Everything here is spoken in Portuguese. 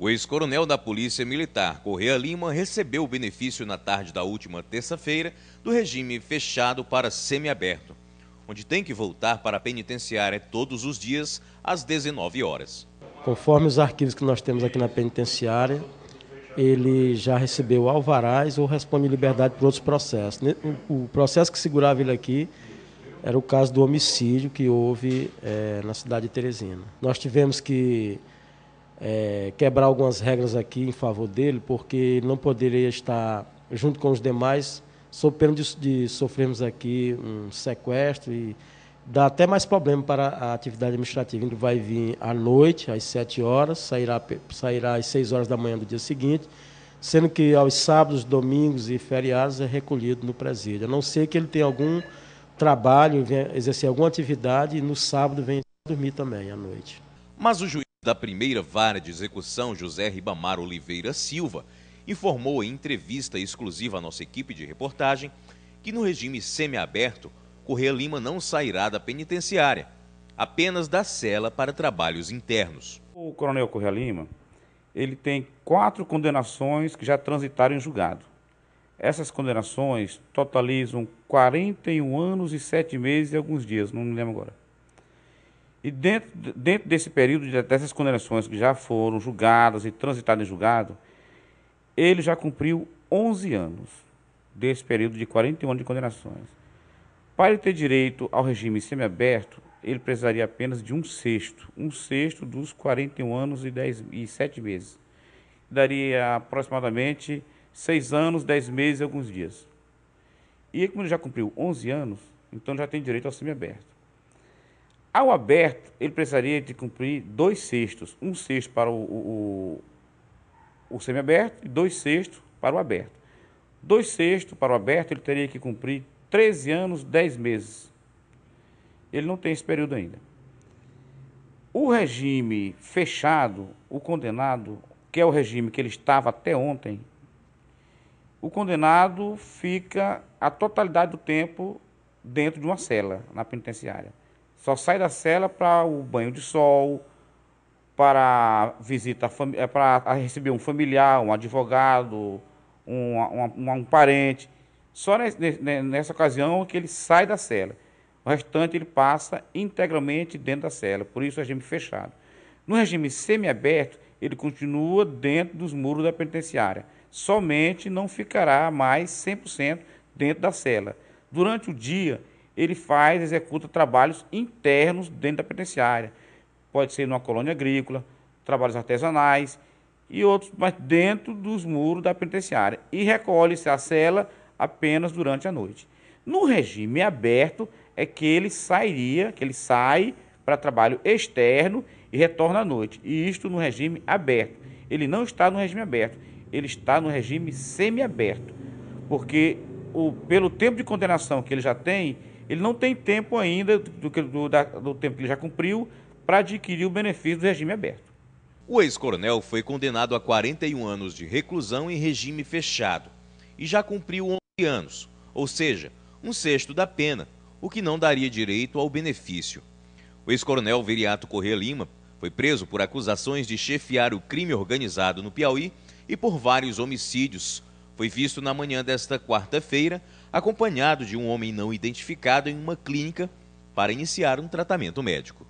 O ex-coronel da Polícia Militar, Correa Lima, recebeu o benefício na tarde da última terça-feira do regime fechado para semiaberto, onde tem que voltar para a penitenciária todos os dias às 19 horas. Conforme os arquivos que nós temos aqui na penitenciária, ele já recebeu alvarás ou responde liberdade por outros processos. O processo que segurava ele aqui era o caso do homicídio que houve é, na cidade de Teresina. Nós tivemos que é, quebrar algumas regras aqui em favor dele, porque ele não poderia estar junto com os demais, sob pena de, de sofrermos aqui um sequestro e dá até mais problema para a atividade administrativa. Ele vai vir à noite, às 7 horas, sairá, sairá às 6 horas da manhã do dia seguinte, sendo que aos sábados, domingos e feriados é recolhido no presídio. A não ser que ele tenha algum trabalho, exercer alguma atividade e no sábado vem dormir também à noite. Mas o juiz da primeira vara de execução, José Ribamar Oliveira Silva, informou em entrevista exclusiva à nossa equipe de reportagem que no regime semiaberto, Correia Lima não sairá da penitenciária, apenas da cela para trabalhos internos. O coronel Correia Lima, ele tem quatro condenações que já transitaram em julgado. Essas condenações totalizam 41 anos e 7 meses e alguns dias, não me lembro agora. E dentro, dentro desse período, dessas condenações que já foram julgadas e transitadas em julgado, ele já cumpriu 11 anos desse período de 41 anos de condenações. Para ele ter direito ao regime semiaberto, ele precisaria apenas de um sexto, um sexto dos 41 anos e, 10, e 7 meses. Daria aproximadamente 6 anos, 10 meses e alguns dias. E como ele já cumpriu 11 anos, então já tem direito ao semiaberto. Ao aberto, ele precisaria de cumprir dois sextos, um sexto para o, o, o semiaberto e dois sextos para o aberto. Dois sextos para o aberto, ele teria que cumprir 13 anos, 10 meses. Ele não tem esse período ainda. O regime fechado, o condenado, que é o regime que ele estava até ontem, o condenado fica a totalidade do tempo dentro de uma cela na penitenciária. Só sai da cela para o banho de sol, para visita, é para receber um familiar, um advogado, um, um, um parente. Só nessa ocasião que ele sai da cela. O restante ele passa integralmente dentro da cela, por isso regime fechado. No regime semiaberto, ele continua dentro dos muros da penitenciária somente não ficará mais 100% dentro da cela. Durante o dia, ele faz, executa trabalhos internos dentro da penitenciária. Pode ser numa colônia agrícola, trabalhos artesanais e outros, mas dentro dos muros da penitenciária. E recolhe-se à cela apenas durante a noite. No regime aberto é que ele sairia, que ele sai para trabalho externo e retorna à noite. E isto no regime aberto. Ele não está no regime aberto ele está no regime semiaberto, porque o, pelo tempo de condenação que ele já tem, ele não tem tempo ainda do, do, do tempo que ele já cumpriu para adquirir o benefício do regime aberto. O ex-coronel foi condenado a 41 anos de reclusão em regime fechado e já cumpriu 11 anos, ou seja, um sexto da pena, o que não daria direito ao benefício. O ex-coronel Viriato Corrêa Lima foi preso por acusações de chefiar o crime organizado no Piauí e por vários homicídios. Foi visto na manhã desta quarta-feira, acompanhado de um homem não identificado em uma clínica para iniciar um tratamento médico.